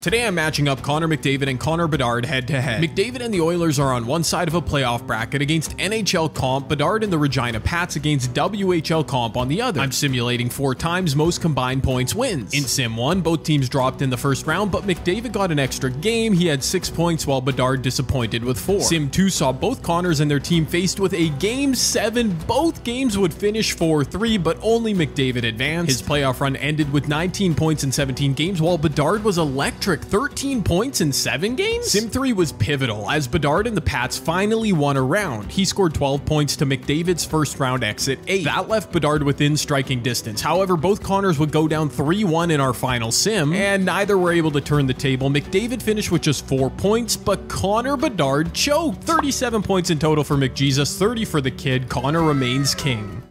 Today I'm matching up Connor McDavid and Connor Bedard head to head. McDavid and the Oilers are on one side of a playoff bracket against NHL comp, Bedard and the Regina Pats against WHL comp on the other. I'm simulating four times most combined points wins. In Sim 1, both teams dropped in the first round, but McDavid got an extra game. He had six points while Bedard disappointed with four. Sim 2 saw both Connors and their team faced with a game 7. Both games would finish 4-3, but only McDavid advanced. His playoff run ended with 19 points in 17 games, while Bedard was electric 13 points in 7 games? Sim 3 was pivotal as Bedard and the Pats finally won a round. He scored 12 points to McDavid's first round exit 8. That left Bedard within striking distance. However, both Connors would go down 3-1 in our final sim, and neither were able to turn the table. McDavid finished with just 4 points, but Connor Bedard choked. 37 points in total for McJesus, 30 for the kid. Connor remains king.